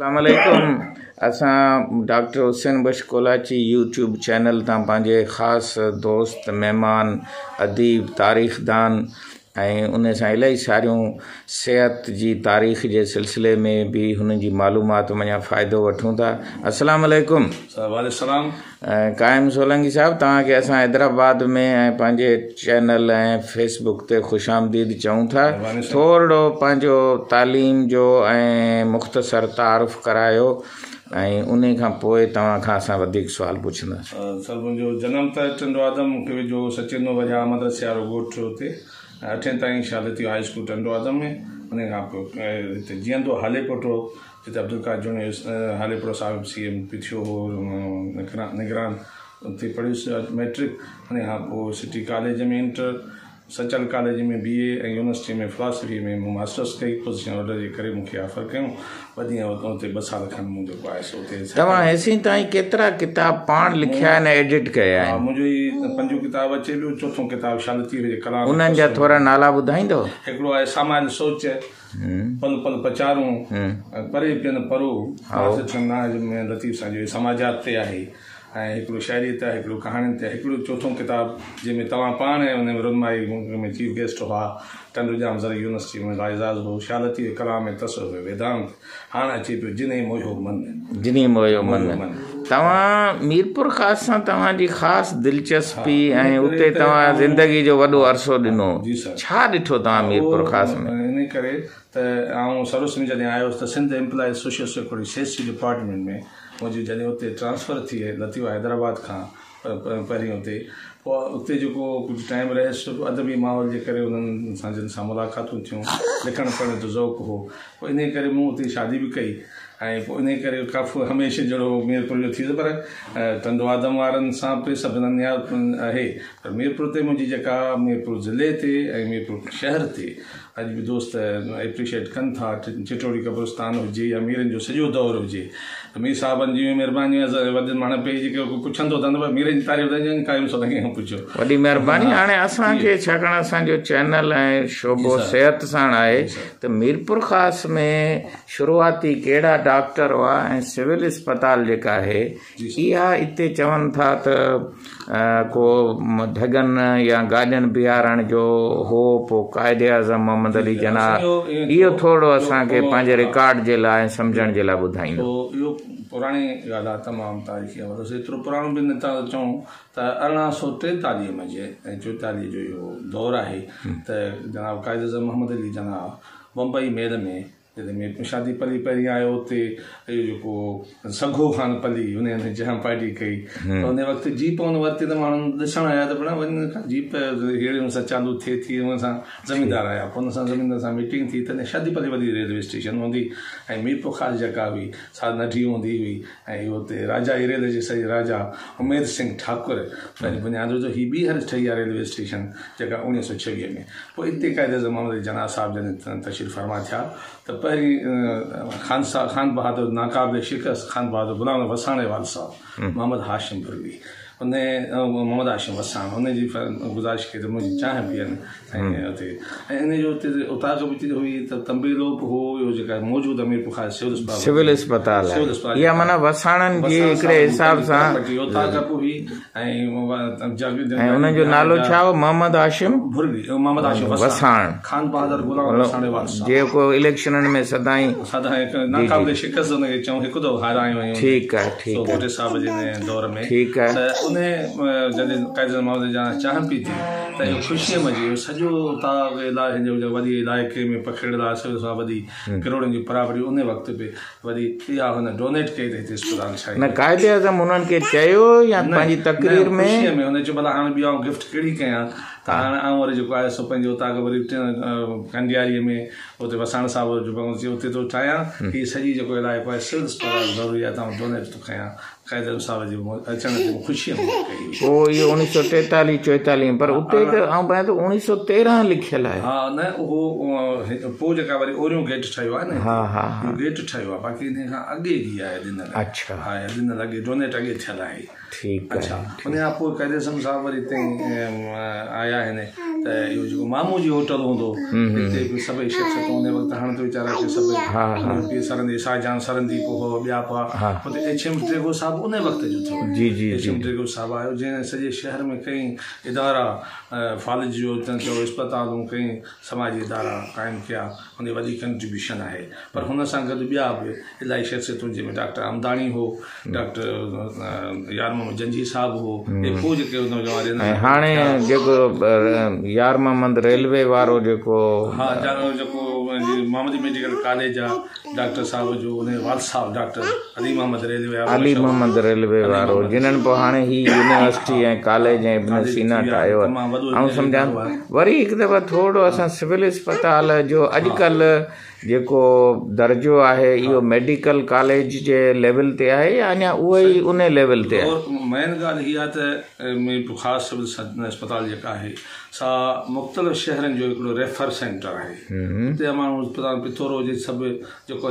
अलमैकम अस doctor Hussain Bux Kolachi YouTube channel तां खास दोस्त मेहमान अदीब तारीख़दान उन इलाही सारियूं सिहत जी तारीख़ जे सिलसिले में बि हुननि जी मालूमात मञा फ़ाइदो वठूं था असलम काइम सोलंगी साहब तव्हांखे असां हैदराबाद में ऐं पंहिंजे चैनल ऐं फेसबुक ते ख़ुश आमदीद चऊं था थोरो पंहिंजो तालीम जो ऐं मुख़्तसर तारफ़ करायो ऐं उन खां पोइ तव्हां खां असां वधीक सुवाल पुछंदासीं सर मुंहिंजो जनम त आदम मूंखे सचिनो वञा मदरसियारो ॻोठु हुते अठे ताईं छा हाई स्कूल टंडो आज़म में उन्होंने जी तो हाले जीअंदो हालेपुटो जिते अब्दुल जुड़े हालेपुटो साहब सी एम पी थियो निगरान उते पढ़ियुसि मैट्रिक उन्हें सिटी कॉलेज में इंटर सचल कॉलेज में बी ए यूनिवर्सिटी में फिलोसफी में मास्टर्स कई पोजिशन ऑर्डर के करे मूंखे ऑफर क्यों ॿ ॾींहं हुते ॿ साल खनि मूं जेको आहे किताब पा लिखा एडिट क्या मुझे मुंहिंजो पंजो किताब अचे पियो चौथों किताब शालती कला नाला ॿुधाईंदो एक सामान्य सोच हम्म। पल पल पचारू हम्म। परे पियन परो में लतीफ़ सां समाजात है ऐं हिकिड़ो शाइरी त हिकिड़ो कहाणियुनि ते हिकिड़ो चोथों किताब जंहिंमें तव्हां पाण हुन में रुनाई में चीफ गेस्ट हुआ तंदुजाम ज़र यूनिवर्सिटी में एजाज़ हो शालती कलाम ऐं तस वेदांत हाणे अचे पियो जिन मोहियो जिन मन तव्हां मीरपुर ख़ासि सां तव्हांजी ख़ासि दिलचस्पी ऐं उते तव्हां ज़िंदगी जो वॾो अरसो ॾिनो छा ॾिठो तव्हां मीरपुर ख़ासि में इन करे त जॾहिं आयोसि त सिंध एम्प्लॉइस सोशन सेसी डिपार्टमेंट में मुंहिंजी जॾहिं हुते ट्रांसफर थिए न थियो आहे हैदराबाद खां पहिरीं हुते पोइ उते जेको कुझु टाइम रहियसि अदबी माहौल जे करे हुननि सां जिन सां मुलाक़ातूं थियूं लिखणु पढ़ण जो ज़ौक़ु हो पोइ इन करे मूं हुते शादी बि कई ऐं पोइ इन करे काफ़ी हमेशह जहिड़ो मीरपुर जो थी वियो पर धंधोवाद वारनि सां बि सभिन आहे पर मीरपुर ते मुंहिंजी जेका मीरपुर ज़िले ते ऐं मीरपुर शहर ते अॼु बि दोस्त एप्रिशिएट कनि था चिटोड़ी क़बुस्तान हुजे या मीरनि जो सॼो दौरु हुजे मीर साहिबनि जी महिरबानी वॾनि पे जेके पुछंदो त मीरनि जी तारीफ़ पुछो वॾी महिरबानी हाणे असांखे छाकाणि असांजो चैनल ऐं शोभो सिहत सां आहे त मीरपुर ख़ासि में शुरूआती कहिड़ा डॉक्टर सिविल अस्पताल जो है ಇಹ ಇತ್ತೆ चवन था तो को ढगन या गाॾियुनि बिहारण जो हो पोइ क़ाइदे आज़म मोहम्मद अली जना इहो थोरो असांखे पंहिंजे रिकॉर्ड के लिए सम्झण के लिए ॿुधाईंदो पुराने तो पुराणी तमाम तारीख़ तमामु तारीख़ी एतिरो पुराणो बि नथा चऊं तो अरिड़हं सौ तेताली में जे ऐं जो इहो दौरु आहे हम्म। त जना क़ाइदे मोहम्मद अली जना बम्बई मेर में जॾहिं मीट शादी पली पहिरीं आयो हुते इहो जेको सघो खान पली हुन जनम पार्टी कई त हुन वक़्तु जीप उन वरिती त माण्हू ॾिसणु आया त पाण वञी जीप अहिड़े हुन सां चालू थिए थी हुन सां ज़मीनदार आया पोइ हुन सां ज़मीनदार सां मीटिंग थी तॾहिं शादी पली वॾी रेलवे स्टेशन हूंदी ऐं मीर पुखार जेका हुई सा नढी हूंदी हुई ऐं इहो हुते राजा ई रेल जे सही राजा उमेर सिंह ठाकुर पंहिंजी बुनियादु हीअ ॿी हंधि ठही आहे रेलवे स्टेशन जेका उणिवीह सौ छवीह में पोइ हिते क़ाइदे ज़माने ते जना साहब जॾहिं तशीर फर्मा थिया त पहरी खान साहब खान बहादुर नाकाबले शिकस्त खान बहादुर गुलाम वसाणे वाल साहब हम्म। मोहम्मद हाशिम बरवी हुन मोहम्मद आशिम असां हुनजी गुज़ारिश कई त मुंहिंजी चांहि पीअनि ऐं हुते ऐं हिन जो हुते उतार खां पुछी हुई त तंबीलो हो इहो जेका मौजूदु अमीर पुखार सिविल अस्पताल नालो छा मोहम्मद आशिम जेको इलेक्शननि में ठीकु आहे ठीकु आहे उसने जॾहिं क़ाइदे जान चाह पी थी तो खुशी ख़ुशीअ मज़े इहो ताग जो में पखिड़ियल आहे सिर सां वॾी बराबरी उन वक्त पे वरी डोनेट कई त हिते इस्पताल छा न क़ाइदे अज़म हुननि खे चयो या तकरीर में में भला गिफ्ट कहिड़ी कयां हाँ। कारण ऐं वरी जेको सो पंहिंजो हुतां खां वरी कंडियारीअ में हुते वसाण साहब जो पंहिंजो तो चाहें हम्म। कि सही जो इलाको है आहे सिर्फ़ ज़रूरी है तव्हां डोनेट तो कयां क़ैदम साहिब जी अचण जी ख़ुशीअ में पोइ इहो पर उते सौ तेरहं लिखियलु आहे हा न उहो पोइ जेका गेट ठहियो आहे गेट ठहियो आहे बाक़ी हिन खां अॻे जी आहे अच्छा हा ॾिनल डोनेट अॻे थियलु आहे अच्छा उन क़ैदम साहिब वरी आया 对呀，现在。त इहो जेको मामू जी होटल हूंदो हिते टेगो साहिबु उन वक़्त जो जंहिं सॼे शहर में कई इदारा फॉलिजो इस्पतालूं कई समाजी इदारा क़ाइमु कया उन वॾी कंट्रीब्यूशन आहे पर हुन सां गॾु ॿिया बि इलाही शख़्सियतूं जंहिंमें डॉक्टर अमदाणी हो डॉक्टर यार मोहम्मद जंजीर साहबु हो यार मोहम्मद रेलवे वारो जेको जिन्हनिसिटी ठाहियो आहे वरी हिकु दफ़ा थोरो असां सिविल अस्पताल जो अॼुकल्ह जेको दर्जो आहे इहो मेडिकल कॉलेज जे लेवल ते आहे अञा उहो ई उन लेवल ते आहे सां मुख़्तलिफ़ शहरनि जो हिकिड़ो रेफर सेंटर आहे हुते माण्हू पिथोरो हुजे सभु जेको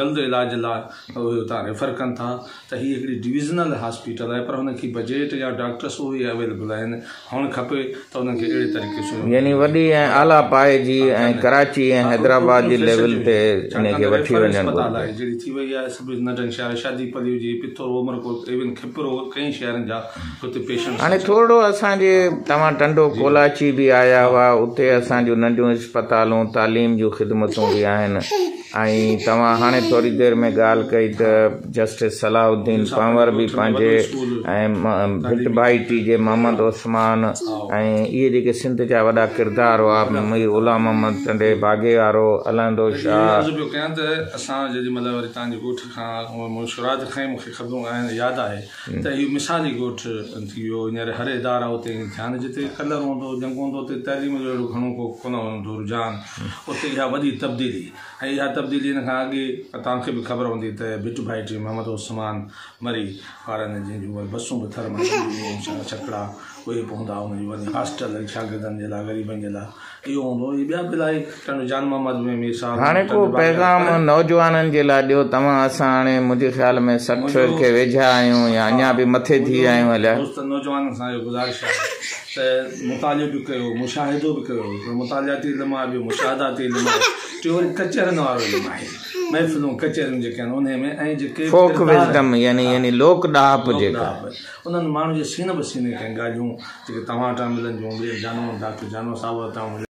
जल्द इलाज लाइ उहे हुतां रेफर कनि था त हीअ हिकिड़ी डिवीज़नल हॉस्पिटल आहे पर हुनखे बजट या डॉक्टर्स उहे अवेलेबल आहिनि हुअणु खपे त हुनखे अहिड़े तरीक़े सां नंढनि शहर शादी पली पिथोरो उमरकोट कराची बि आया हुआ उते असां जूं नंढियूं इस्पतालूं तालीम जूं ख़िदमतूं बि आहिनि ऐं तव्हां हाणे थोरी में गाल कई तो जस्टिस सलाहुद्दीन कंवर भी पाँच भिट भाई टी मोहम्मद ओस्मान ऐं इहे सिंध जा वॾा किरदार हुआ मीर उला मोहम्मद चंडे बागे वारो अलंदो शाह पियो हम्म। मिसाली ॻोठ थी हर इदारा हुते ध्यानु जिते कलर हूंदो जंग हूंदो हुते को रुझान उते हम्म। तब्दीली ऐं इहा तब्दीली हिन खां अॻे तव्हांखे बि ख़बर हूंदी त बिटू भाई मोहम्मद उस्मान मरी वारनि जंहिंजूं बसूं बि थर छकड़ा उहे पवंदा शागिर्दनि जे लाइ इहो हूंदो हाणे को पैगाम नौजवाननि जे लाइ ॾियो तव्हां असां हाणे मुंहिंजे ख़्याल में सभु वेझा आहियूं या अञा बि मथे थी विया आहियूं हलिया बि कयो मुशाहिदो बि कयो महफिलों कचहरियूं जेके में फोक विज़डम यानी यानी हाँ, लोक डाप उन मानू सीन जे कें ब सीने कंहिं ॻाल्हियूं जेके जानवर डॉक्टर जानवर सावर वटां